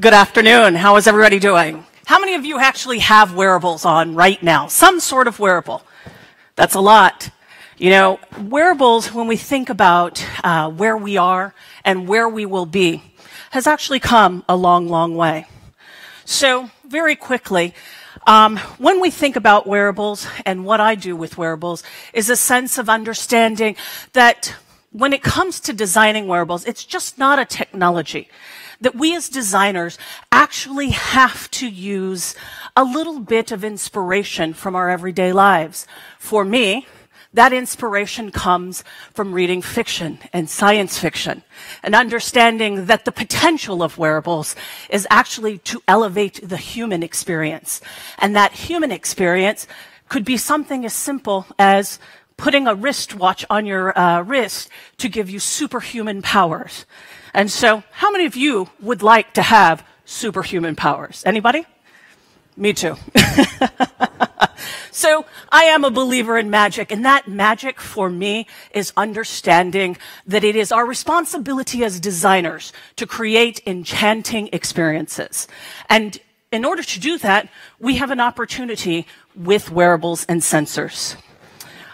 Good afternoon. How is everybody doing? How many of you actually have wearables on right now? Some sort of wearable. That's a lot. You know, wearables, when we think about uh, where we are and where we will be, has actually come a long, long way. So, very quickly, um, when we think about wearables and what I do with wearables is a sense of understanding that when it comes to designing wearables, it's just not a technology. That we as designers actually have to use a little bit of inspiration from our everyday lives. For me, that inspiration comes from reading fiction and science fiction and understanding that the potential of wearables is actually to elevate the human experience. And that human experience could be something as simple as putting a wristwatch on your uh, wrist to give you superhuman powers. And so, how many of you would like to have superhuman powers? Anybody? Me too. so I am a believer in magic, and that magic for me is understanding that it is our responsibility as designers to create enchanting experiences. And in order to do that, we have an opportunity with wearables and sensors.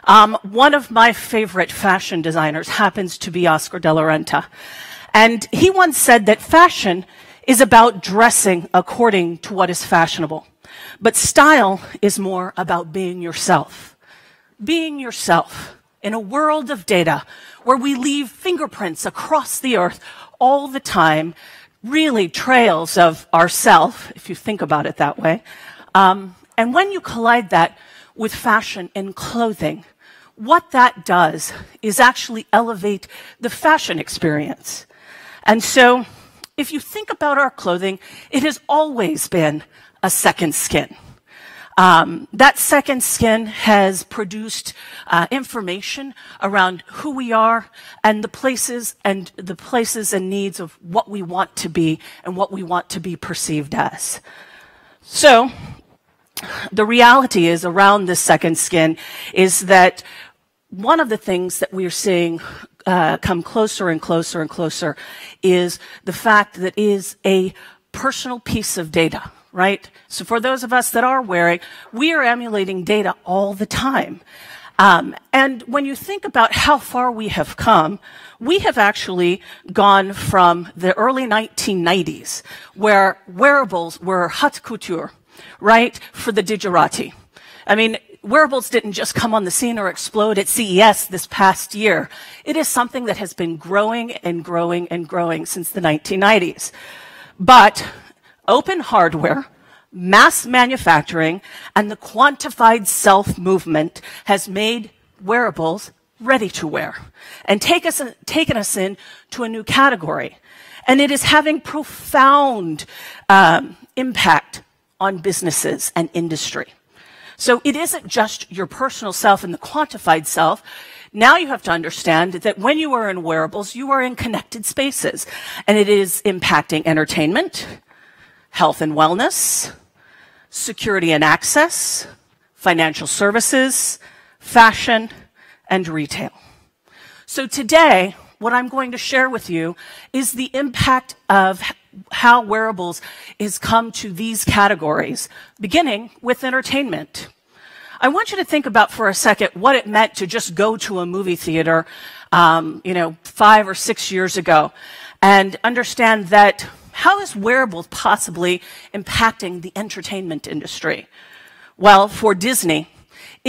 Um, one of my favorite fashion designers happens to be Oscar de la Renta. And he once said that fashion is about dressing according to what is fashionable. But style is more about being yourself. Being yourself in a world of data where we leave fingerprints across the earth all the time, really trails of ourself, if you think about it that way. Um, and when you collide that with fashion and clothing, what that does is actually elevate the fashion experience. And so if you think about our clothing, it has always been a second skin. Um, that second skin has produced uh, information around who we are and the places and the places and needs of what we want to be and what we want to be perceived as. So, the reality is around this second skin is that one of the things that we're seeing uh, come closer and closer and closer is the fact that is a personal piece of data, right? So for those of us that are wearing, we are emulating data all the time. Um, and when you think about how far we have come, we have actually gone from the early 1990s, where wearables were haute couture, right, for the digerati. I mean, wearables didn't just come on the scene or explode at CES this past year. It is something that has been growing and growing and growing since the 1990s. But open hardware, mass manufacturing, and the quantified self movement has made wearables ready to wear and take us, taken us in to a new category. And it is having profound um, impact on businesses and industry. So it isn't just your personal self and the quantified self. Now you have to understand that when you are in wearables, you are in connected spaces and it is impacting entertainment, health and wellness, security and access, financial services, fashion, and retail. So today, what I'm going to share with you is the impact of how wearables is come to these categories, beginning with entertainment. I want you to think about for a second what it meant to just go to a movie theater, um, you know, five or six years ago, and understand that how is wearables possibly impacting the entertainment industry? Well, for Disney,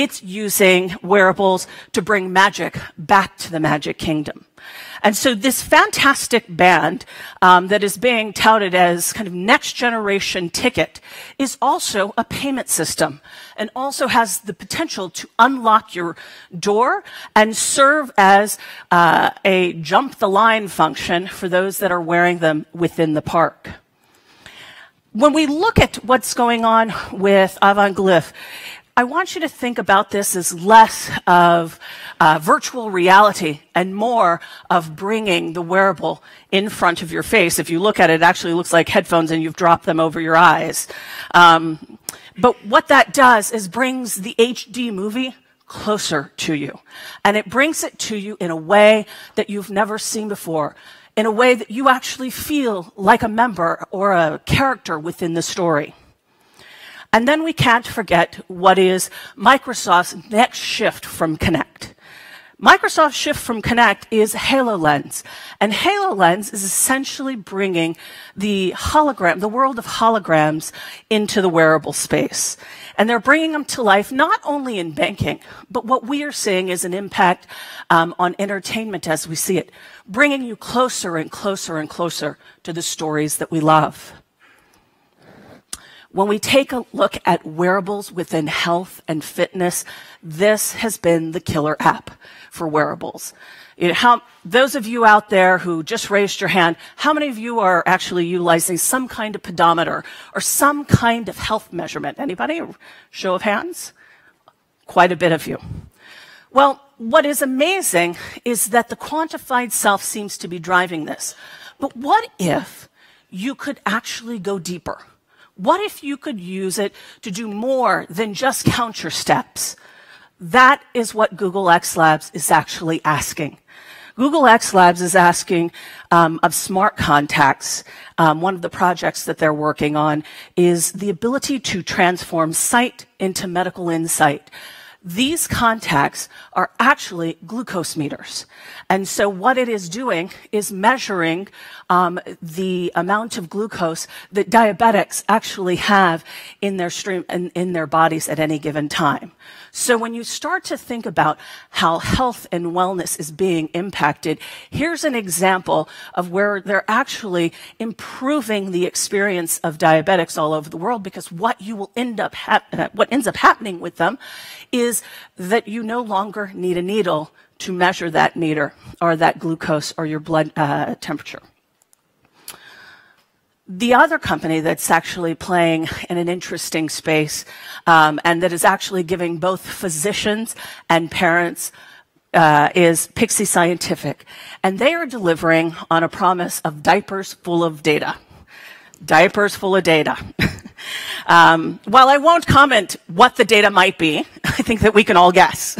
it's using wearables to bring magic back to the Magic Kingdom. And so this fantastic band um, that is being touted as kind of next generation ticket is also a payment system and also has the potential to unlock your door and serve as uh, a jump the line function for those that are wearing them within the park. When we look at what's going on with Avegant Glyph, I want you to think about this as less of uh, virtual reality and more of bringing the wearable in front of your face. If you look at it, it actually looks like headphones and you've dropped them over your eyes. Um, but what that does is brings the HD movie closer to you. And it brings it to you in a way that you've never seen before in a way that you actually feel like a member or a character within the story. And then we can't forget what is Microsoft's next shift from Kinect. Microsoft's shift from Kinect is HoloLens. And HoloLens is essentially bringing the hologram, the world of holograms into the wearable space. And they're bringing them to life not only in banking, but what we are seeing is an impact um, on entertainment as we see it, bringing you closer and closer and closer to the stories that we love. When we take a look at wearables within health and fitness, this has been the killer app for wearables. You know, how, those of you out there who just raised your hand, how many of you are actually utilizing some kind of pedometer or some kind of health measurement? Anybody? Show of hands? Quite a bit of you. Well, what is amazing is that the quantified self seems to be driving this. But what if you could actually go deeper? What if you could use it to do more than just count your steps? That is what Google X Labs is actually asking. Google X Labs is asking um, of smart contacts. Um, one of the projects that they're working on is the ability to transform sight into medical insight. These contacts are actually glucose meters. And so what it is doing is measuring um, the amount of glucose that diabetics actually have in their stream in, in their bodies at any given time. So when you start to think about how health and wellness is being impacted, here's an example of where they're actually improving the experience of diabetics all over the world because what you will end up what ends up happening with them is that you no longer need a needle to measure that meter or that glucose or your blood uh, temperature. The other company that's actually playing in an interesting space um, and that is actually giving both physicians and parents uh, is Pixie Scientific. And they are delivering on a promise of diapers full of data. Diapers full of data. um, while I won't comment what the data might be, I think that we can all guess.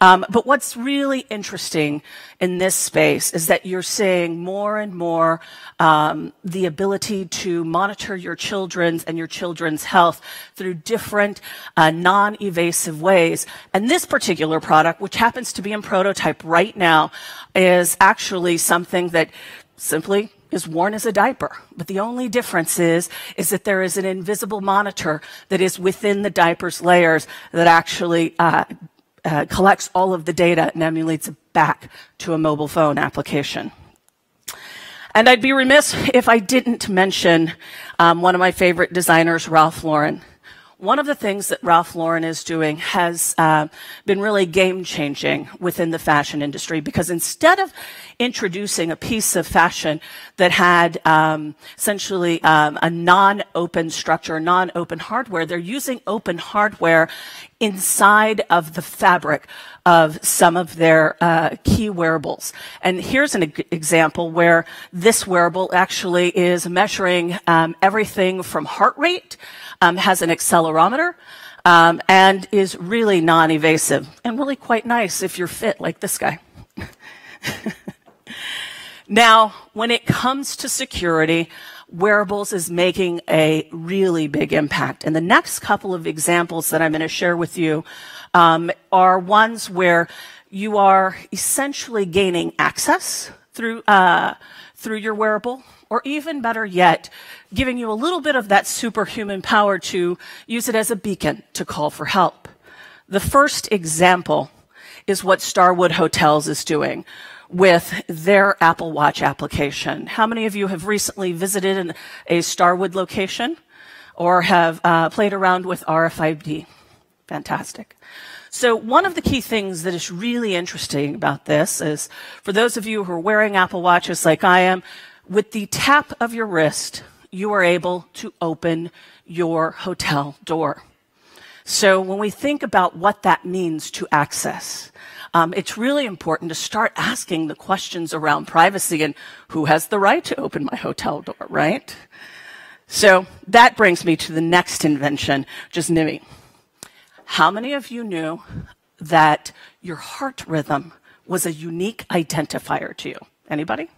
Um, but what's really interesting in this space is that you're seeing more and more um, the ability to monitor your children's and your children's health through different uh, non-evasive ways. And this particular product, which happens to be in prototype right now, is actually something that simply is worn as a diaper. But the only difference is, is that there is an invisible monitor that is within the diaper's layers that actually uh, uh, collects all of the data and emulates it back to a mobile phone application. And I'd be remiss if I didn't mention um, one of my favorite designers, Ralph Lauren. One of the things that Ralph Lauren is doing has uh, been really game changing within the fashion industry because instead of introducing a piece of fashion that had um, essentially um, a non open structure, non open hardware, they're using open hardware inside of the fabric of some of their uh, key wearables. And here's an example where this wearable actually is measuring um, everything from heart rate um, has an accelerometer, um, and is really non-evasive and really quite nice if you're fit like this guy. now, when it comes to security, wearables is making a really big impact. And the next couple of examples that I'm going to share with you um, are ones where you are essentially gaining access through uh, through your wearable or even better yet, giving you a little bit of that superhuman power to use it as a beacon to call for help. The first example is what Starwood Hotels is doing with their Apple Watch application. How many of you have recently visited an, a Starwood location or have uh, played around with RFID? Fantastic. So one of the key things that is really interesting about this is for those of you who are wearing Apple Watches like I am, with the tap of your wrist, you are able to open your hotel door. So when we think about what that means to access, um, it's really important to start asking the questions around privacy and who has the right to open my hotel door, right? So that brings me to the next invention, which is Nymi. How many of you knew that your heart rhythm was a unique identifier to you? Anybody?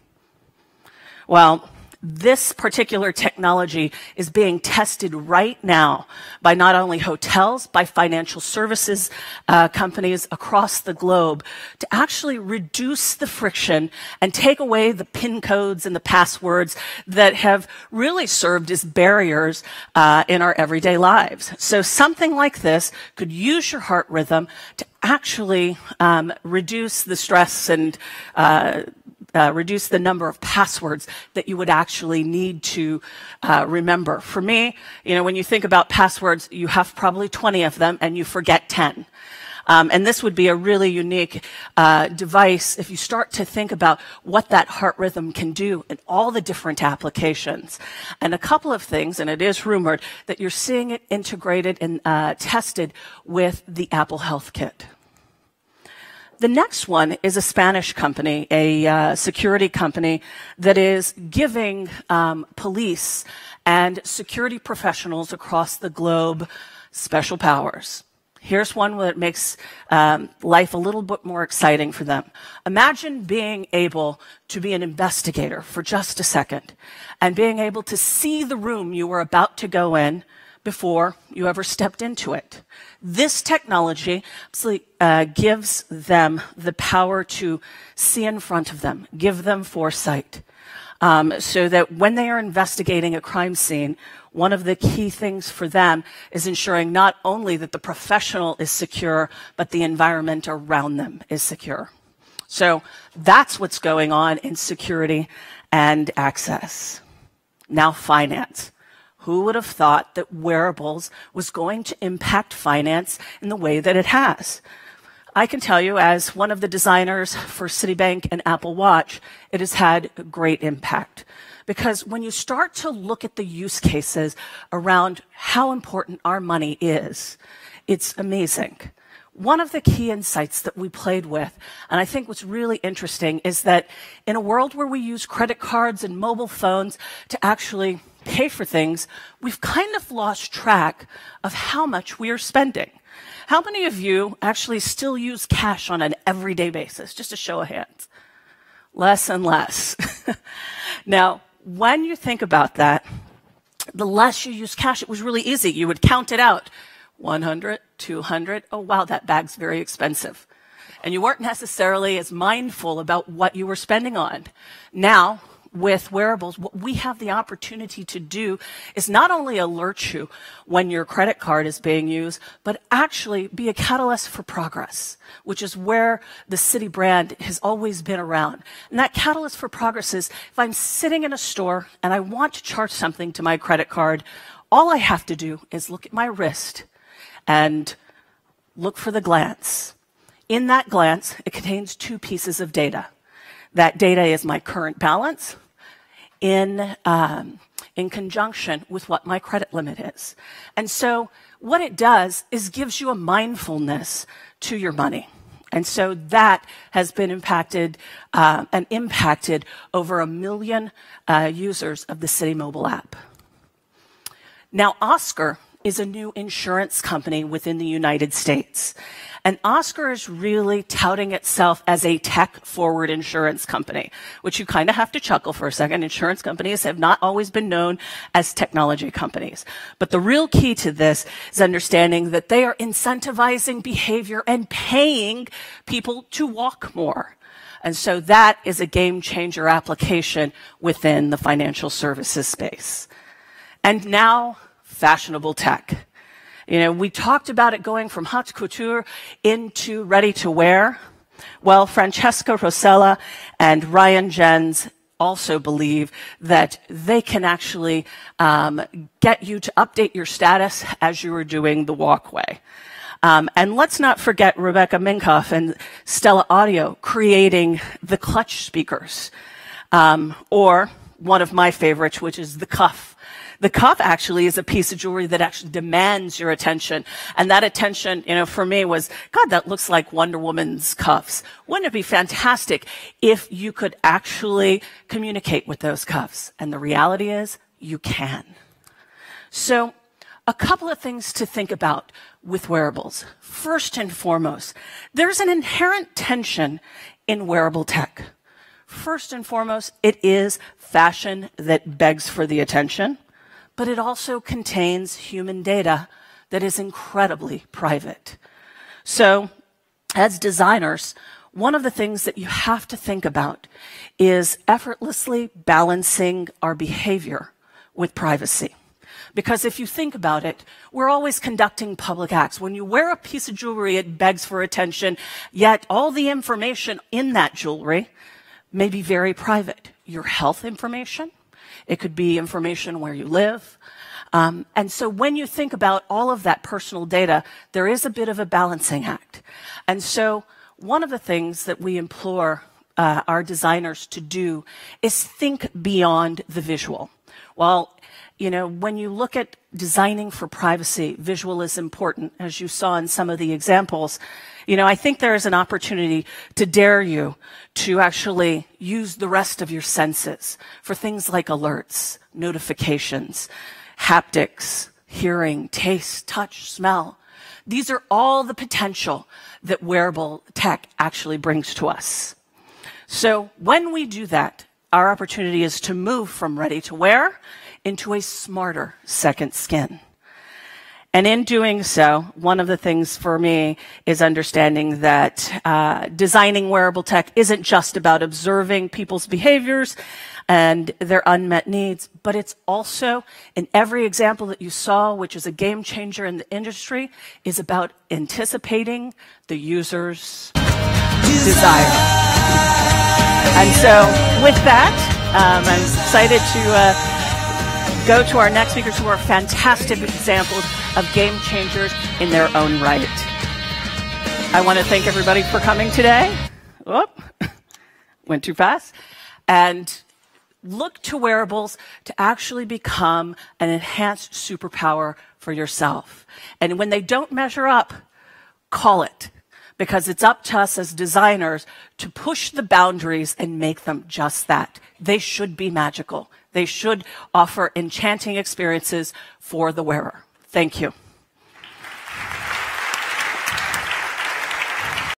Well, this particular technology is being tested right now by not only hotels, by financial services uh, companies across the globe to actually reduce the friction and take away the PIN codes and the passwords that have really served as barriers uh, in our everyday lives. So something like this could use your heart rhythm to actually um, reduce the stress and uh, uh, reduce the number of passwords that you would actually need to uh, remember. For me, you know, when you think about passwords, you have probably 20 of them and you forget 10. Um, and this would be a really unique uh, device if you start to think about what that heart rhythm can do in all the different applications. And a couple of things, and it is rumored that you're seeing it integrated and uh, tested with the Apple Health Kit. The next one is a Spanish company, a uh, security company that is giving um, police and security professionals across the globe special powers. Here's one that makes um, life a little bit more exciting for them. Imagine being able to be an investigator for just a second and being able to see the room you were about to go in before you ever stepped into it. This technology uh, gives them the power to see in front of them, give them foresight, um, so that when they are investigating a crime scene, one of the key things for them is ensuring not only that the professional is secure, but the environment around them is secure. So that's what's going on in security and access. Now, finance. Who would have thought that wearables was going to impact finance in the way that it has? I can tell you, as one of the designers for Citibank and Apple Watch, it has had great impact. Because when you start to look at the use cases around how important our money is, it's amazing. One of the key insights that we played with, and I think what's really interesting, is that in a world where we use credit cards and mobile phones to actually pay for things, we've kind of lost track of how much we are spending. How many of you actually still use cash on an everyday basis? Just a show of hands. Less and less. now, when you think about that, the less you use cash, it was really easy. You would count it out. 100, 200. Oh, wow, that bag's very expensive. And you weren't necessarily as mindful about what you were spending on. Now, with wearables, what we have the opportunity to do is not only alert you when your credit card is being used, but actually be a catalyst for progress, which is where the Citi brand has always been around. And that catalyst for progress is if I'm sitting in a store and I want to charge something to my credit card, all I have to do is look at my wrist and look for the glance. In that glance, it contains two pieces of data. That data is my current balance in, um, in conjunction with what my credit limit is. And so what it does is gives you a mindfulness to your money. And so that has been impacted uh, and impacted over a million uh, users of the Citi mobile app. Now, Oscar is a new insurance company within the United States. And Oscar is really touting itself as a tech forward insurance company, which you kind of have to chuckle for a second. Insurance companies have not always been known as technology companies. But the real key to this is understanding that they are incentivizing behavior and paying people to walk more. And so that is a game changer application within the financial services space. And now fashionable tech. You know, we talked about it going from haute couture into ready to wear. Well, Francesca Rosella and Ryan Genz also believe that they can actually um, get you to update your status as you are doing the walkway. Um, and let's not forget Rebecca Minkoff and Stelle Audio creating the clutch speakers, um, or one of my favorites, which is the cuff the cuff actually is a piece of jewelry that actually demands your attention. And that attention, you know, for me was, God, that looks like Wonder Woman's cuffs. Wouldn't it be fantastic if you could actually communicate with those cuffs? And the reality is you can. So a couple of things to think about with wearables. First and foremost, there's an inherent tension in wearable tech. First and foremost, it is fashion that begs for the attention, but it also contains human data that is incredibly private. So, as designers, one of the things that you have to think about is effortlessly balancing our behavior with privacy. Because if you think about it, we're always conducting public acts. When you wear a piece of jewelry, it begs for attention, yet all the information in that jewelry may be very private. Your health information, it could be information where you live. Um, and so when you think about all of that personal data, there is a bit of a balancing act. And so one of the things that we implore uh, our designers to do is think beyond the visual. Well, you know, when you look at designing for privacy, visual is important, as you saw in some of the examples. You know, I think there is an opportunity to dare you to actually use the rest of your senses for things like alerts, notifications, haptics, hearing, taste, touch, smell. These are all the potential that wearable tech actually brings to us. So when we do that, our opportunity is to move from ready to wear into a smarter second skin. And in doing so, one of the things for me is understanding that uh, designing wearable tech isn't just about observing people's behaviors and their unmet needs, but it's also, in every example that you saw, which is a game changer in the industry, is about anticipating the user's desire. And so, with that, um, I'm excited to. Uh, go to our next speakers who are fantastic examples of game changers in their own right. I want to thank everybody for coming today. Whoop, went too fast. And look to wearables to actually become an enhanced superpower for yourself. And when they don't measure up, call it. Because it's up to us as designers to push the boundaries and make them just that. They should be magical. They should offer enchanting experiences for the wearer. Thank you.